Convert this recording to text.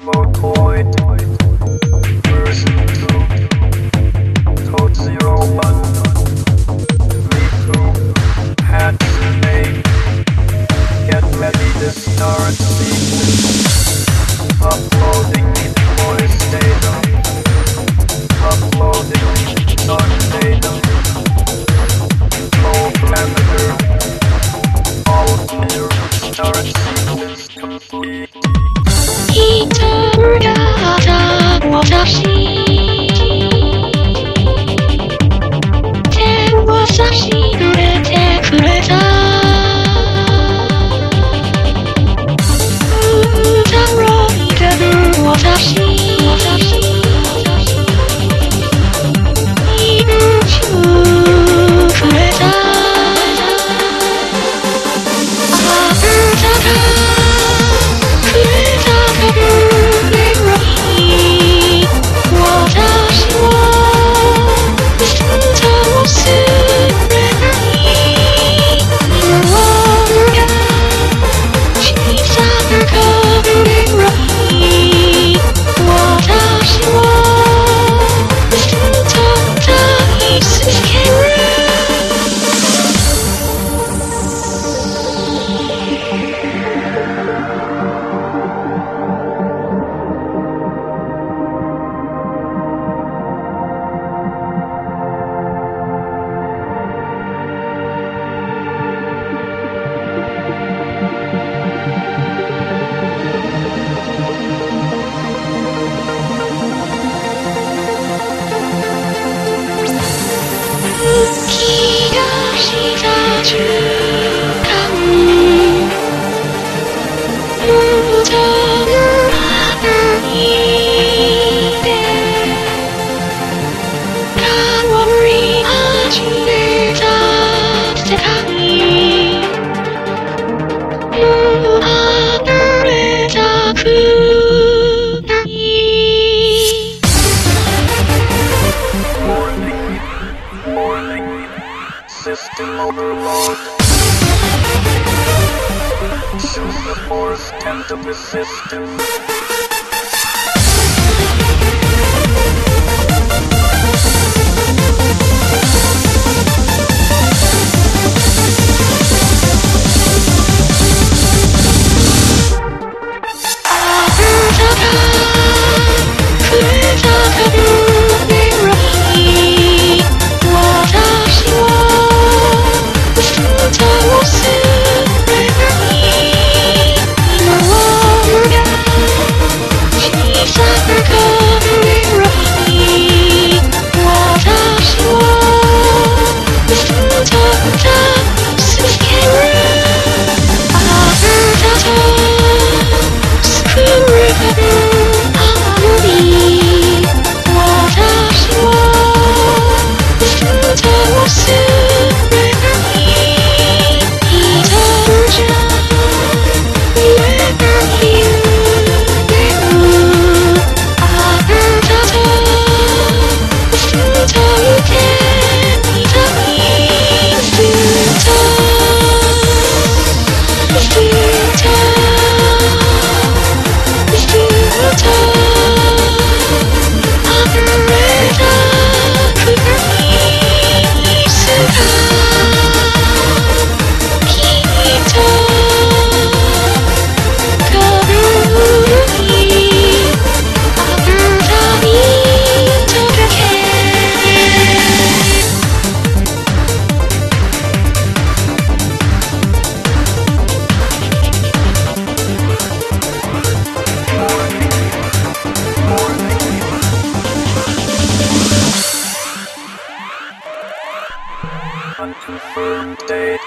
More point, person. Sashi. overlord. Choose the force and the resistance. Unconfirmed date.